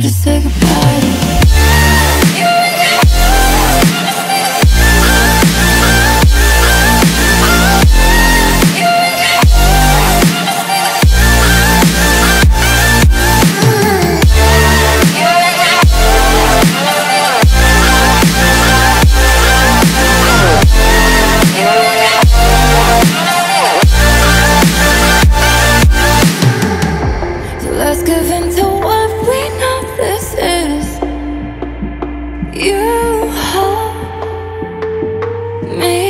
to say goodbye you hold me.